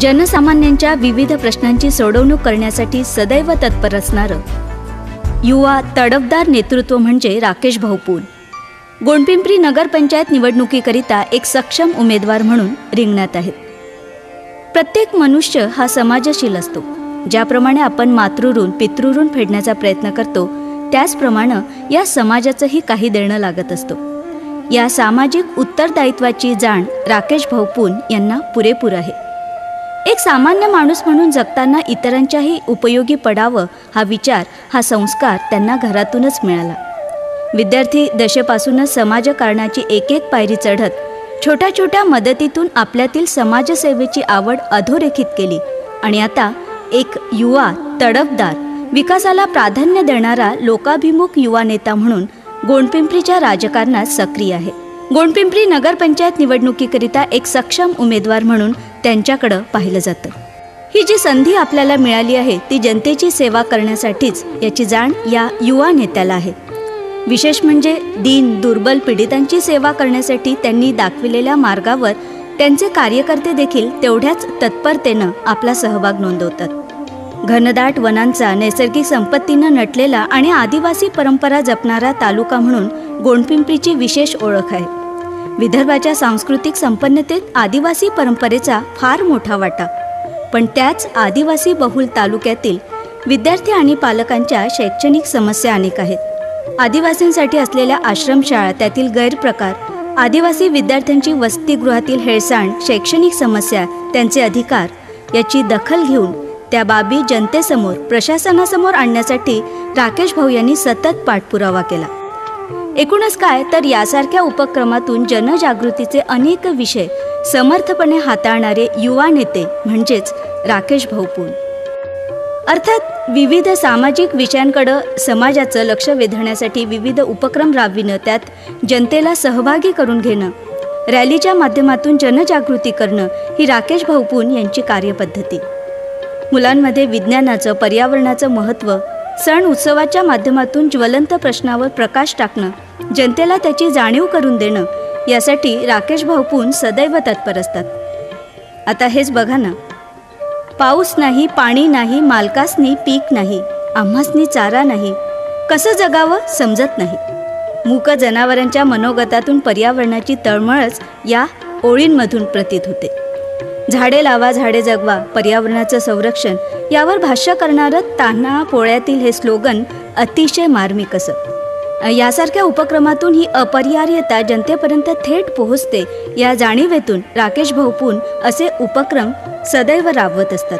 जनसामान्यांच्या विविध प्रश्नांची सोडवणूक करण्यासाठी सदैव तत्पर असणारं युवा तडफदार नेतृत्व म्हणजे राकेश भाऊपूल. गोंडपिंपरी नगरपंचायत निवडणुकीकरिता एक सक्षम उमेदवार म्हणून रिंगणात आहेत. प्रत्येक मनुष्य हा समाजशील असतो. ज्याप्रमाणे आपण मातृऋण पितृऋण फेडण्याचा प्रयत्न करतो त्याचप्रमाणे या समाजाचंही काही देणं लागत असतो. या सामाजिक उत्तरदायित्वाची जाण राकेश भाऊपून यांना पुरेपूर आहे. एक सामान्य माणूस म्हणून जगताना इतरांच्याही उपयोगी पडावं हा विचार हा संस्कार त्यांना घरातूनच मिळाला. विद्यार्थी दशेपासूनच समाजकारणाची एक एक पायरी चढत छोट्या छोट्या मदतीतून आपल्यातील समाजसेवेची आवड अधोरेखित केली आणि आता एक युवा तडफदार विकासाला प्राधान्य देणारा लोकाभिमुख युवा नेता म्हणून गोंडपिंपरीच्या राजकारणात सक्रिय आहे. गोंडपिंपरी नगरपंचायत निवडणुकीकरिता एक सक्षम उमेदवार म्हणून त्यांच्याकडं पाहिलं जातं. ही जी संधी आपल्याला मिळाली आहे ती जनतेची सेवा करण्यासाठीच याची जाण या युवा नेत्याला आहे. विशेष म्हणजे दीन दुर्बल पीडितांची सेवा करण्यासाठी त्यांनी दाखविलेल्या मार्गावर त्यांचे कार्यकर्ते देखील तेवढ्याच तत्परतेनं आपला सहभाग नोंदवतात. घनदाट वनांचा नैसर्गिक संपत्तीनं नटलेला आणि आदिवासी परंपरा जपणारा तालुका म्हणून गोंडपिंपरीची विशेष ओळख आहे. विदर्भाच्या सांस्कृतिक संपन्नतेत आदिवासी परंपरेचा फार मोठा वाटा. पण त्याच आदिवासी बहुल तालुक्यातील विद्यार्थी आणि पालकांच्या शैक्षणिक समस्या अनेक आहेत. आदिवासींसाठी असलेल्या आश्रमशाळा त्यातील गैरप्रकार आदिवासी विद्यार्थ्यांची वसतिगृहातील हेळसांड शैक्षणिक समस्या त्यांचे अधिकार याची दखल घेऊन त्या बाबी जनतेसमोर प्रशासनासमोर आणण्यासाठी राकेश भाऊ यांनी सतत पाठपुरावा केला. एकूणच काय तर यासारख्या उपक्रमातून जनजागृतीचे अनेक विषय समर्थपणे हाताळणारे युवा नेते म्हणजेच राकेश भाऊपून अर्थात विविध सामाजिक विषयांकडं समाजाचं लक्ष वेधण्यासाठी विविध उपक्रम राबविणं त्यात जनतेला सहभागी करून घेणं रॅलीच्या माध्यमातून जनजागृती करणं ही राकेश भाऊपून यांची कार्यपद्धती. मुलांमध्ये विज्ञानाचं पर्यावरणाचं महत्त्व सण उत्सवाच्या माध्यमातून ज्वलंत प्रश्नावर प्रकाश टाकणं जनतेला त्याची जाणीव करून देणं यासाठी राकेश भाऊपून सदैव तत्पर असतात. आता हेच बघा ना. पाऊस नाही पाणी नाही मालकासनी पीक नाही आम्हासनी चारा नाही कसं जगावं समजत नाही. मूक जनावरांच्या मनोगतातून पर्यावरणाची तळमळच या ओळींमधून प्रतीत होते. झाडे लावा झाडे जगवा पर्यावरणाचं संरक्षण यावर भाष्य करणारं तान्हा पोळ्यातील हे स्लोगन अतिशय मार्मिक असं. यासारख्या उपक्रमातून ही अपरिहार्यता जनतेपर्यंत थेट पोहोचते या जाणीवेतून राकेश भाऊपून असे उपक्रम सदैव राबवत असतात.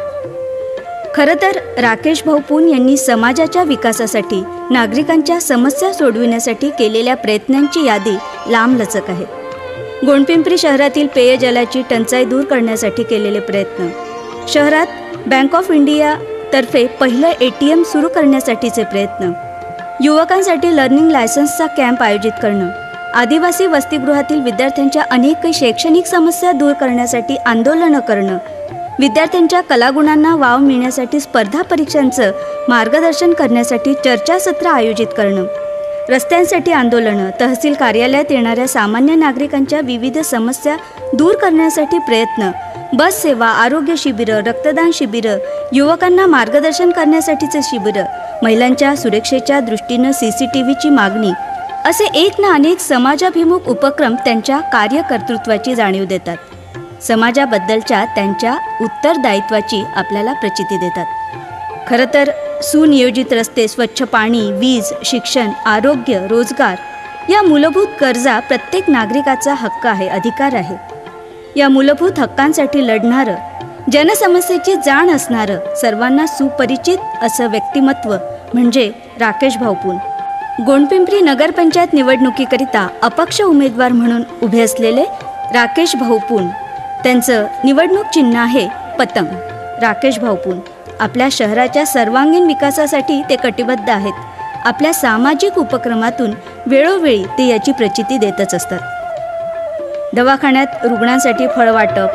खरं तर राकेश भाऊपून यांनी समाजाच्या विकासासाठी नागरिकांच्या समस्या सोडविण्यासाठी केलेल्या प्रयत्नांची यादी लांबलचक आहे. गोंडपिंपरी शहरातील पेयजलाची टंचाई दूर करण्यासाठी केलेले प्रयत्न. शहरात बँक ऑफ इंडिया तर्फे पहिलं ए टी एम सुरू करण्यासाठीचे प्रयत्न. युवकांसाठी लर्निंग लायसन्सचा कॅम्प आयोजित करणं. आदिवासी वसतिगृहातील विद्यार्थ्यांच्या अनेक शैक्षणिक समस्या दूर करण्यासाठी आंदोलनं करणं. विद्यार्थ्यांच्या कलागुणांना वाव मिळण्यासाठी स्पर्धा परीक्षांचं मार्गदर्शन करण्यासाठी चर्चासत्र आयोजित करणं. रस्त्यांसाठी आंदोलनं तहसील कार्यालयात येणाऱ्या सामान्य नागरिकांच्या विविध समस्या दूर करण्यासाठी प्रयत्न बस सेवा आरोग्य शिबिरं रक्तदान शिबिरं युवकांना मार्गदर्शन करण्यासाठीचे शिबिरं महिलांच्या सुरक्षेच्या दृष्टीनं सी सी टी व्हीची मागणी असे एक ना अनेक समाजाभिमुख उपक्रम त्यांच्या कार्यकर्तृत्वाची जाणीव देतात. समाजाबद्दलच्या त्यांच्या उत्तरदायित्वाची आपल्याला प्रचिती देतात. खरं तर सुनियोजित रस्ते स्वच्छ पाणी वीज शिक्षण आरोग्य रोजगार या मूलभूत गरजा प्रत्येक नागरिकाचा हक्क आहे अधिकार आहे. या मूलभूत हक्कांसाठी लढणारं जनसमस्येची जाण असणारं सर्वांना सुपरिचित असं व्यक्तिमत्व म्हणजे राकेश भाऊपून. गोंडपिंपरी नगरपंचायत निवडणुकीकरिता अपक्ष उमेदवार म्हणून उभे असलेले राकेश भाऊपून. त्यांचं निवडणूक चिन्ह आहे पतंग. राकेश भाऊपून. आपल्या शहराच्या सर्वांगीण विकासासाठी ते कटिबद्ध आहेत. आपल्या सामाजिक उपक्रमातून वेळोवेळी ते याची प्रचिती देतच असतात. दवाखान्यात रुग्णांसाठी फळ वाटप.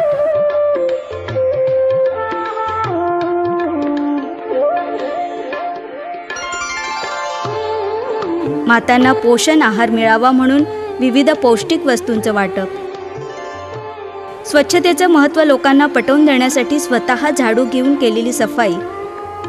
मातांना पोषण आहार मिळावा म्हणून विविध पौष्टिक वस्तूंचं वाटप. स्वच्छतेचं महत्त्व लोकांना पटवून देण्यासाठी स्वतः झाडू घेऊन केलेली सफाई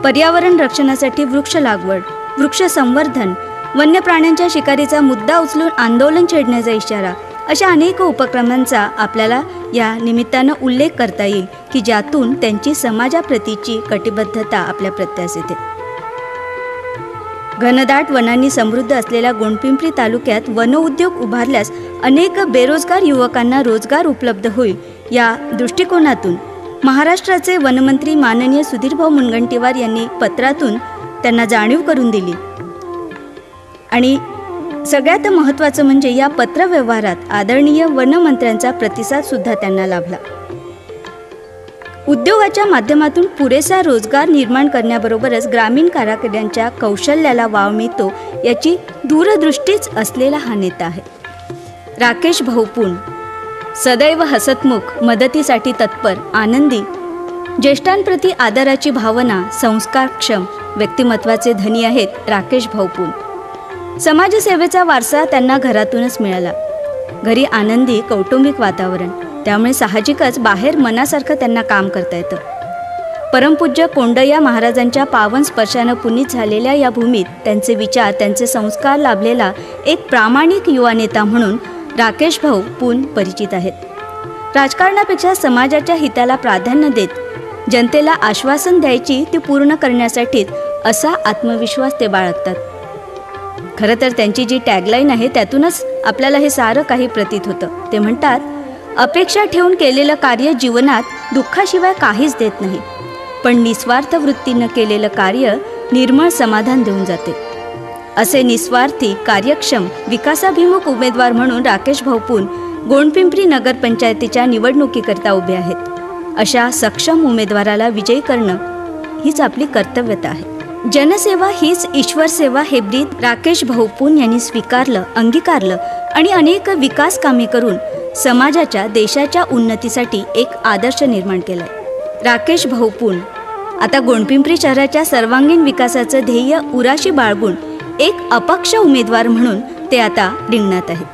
पर्यावरण रक्षणासाठी वृक्ष लागवड वृक्ष संवर्धन वन्य प्राण्यांच्या शिकारीचा मुद्दा उचलून आंदोलन छेडण्याचा इशारा अशा अनेक उपक्रमांचा आपल्याला या निमित्तानं उल्लेख करता येईल की ज्यातून त्यांची समाजाप्रतीची कटिबद्धता आपल्या प्रत्यास येते. घनदाट वनांनी समृद्ध असलेल्या गोंडपिंपरी तालुक्यात वनउद्योग उभारल्यास अनेक बेरोजगार युवकांना रोजगार उपलब्ध होईल या दृष्टिकोनातून महाराष्ट्राचे वनमंत्री माननीय सुधीरभाऊ मुनगंटीवार यांनी पत्रातून त्यांना जाणीव करून दिली. आणि सगळ्यात महत्त्वाचं म्हणजे या पत्रव्यवहारात आदरणीय वनमंत्र्यांचा प्रतिसादसुद्धा त्यांना लाभला. उद्योगाच्या माध्यमातून पुरेसा रोजगार निर्माण करण्याबरोबरच ग्रामीण कारागिरांच्या कौशल्याला वाव मिळतो याची दूरदृष्टीच असलेला हा नेता आहे. राकेश भाऊपून सदैव हसतमुख मदतीसाठी तत्पर आनंदी. ज्येष्ठांप्रती आदराची भावना संस्कारक्षम व्यक्तिमत्वाचे धनी आहेत राकेश भाऊपून समाजसेवेचा वारसा त्यांना घरातूनच मिळाला. घरी आनंदी कौटुंबिक वातावरण. त्यामुळे साहजिकच बाहेर मनासारखं त्यांना काम करता येतं. परमपूज्य कोंडया महाराजांच्या पावन स्पर्शानं पुनीत झालेल्या या भूमीत त्यांचे विचार त्यांचे संस्कार लाभलेला एक प्रामाणिक युवा नेता म्हणून राकेश भाऊ पून परिचित आहेत. राजकारणापेक्षा समाजाच्या हिताला प्राधान्य देत जनतेला आश्वासन द्यायची ती पूर्ण करण्यासाठीच असा आत्मविश्वास ते बाळगतात. खरं तर त्यांची जी टॅगलाईन आहे त्यातूनच आपल्याला हे सारं काही प्रतीत होतं. ते म्हणतात अपेक्षा ठेवून केलेलं कार्य जीवनात दुःखाशिवाय काहीच देत नाही. पण निस्वार्थ वृत्तीनं केलेलं कार्य निर्मळ समाधान देऊन जाते. असे निस्वार्थी कार्यक्षम विकासाभिमुख उमेदवार म्हणून राकेश भाऊपून गोंडपिंपरी नगरपंचायतीच्या निवडणुकीकरता उभे आहेत. अशा सक्षम उमेदवाराला विजयी करणं हीच आपली कर्तव्यता आहे. जनसेवा हीच ईश्वर सेवा हे ब्रीद राकेश भाऊपून यांनी स्वीकारलं अंगीकारलं आणि अनेक विकास कामे करून समाजाच्या देशाच्या उन्नतीसाठी एक आदर्श निर्माण केलाय. राकेश भाऊपून आता गोंडपिंपरी शहराच्या सर्वांगीण विकासाचं ध्येय उराशी बाळगून एक अपक्ष उमेदवार म्हणून ते आता रिंगणात आहेत.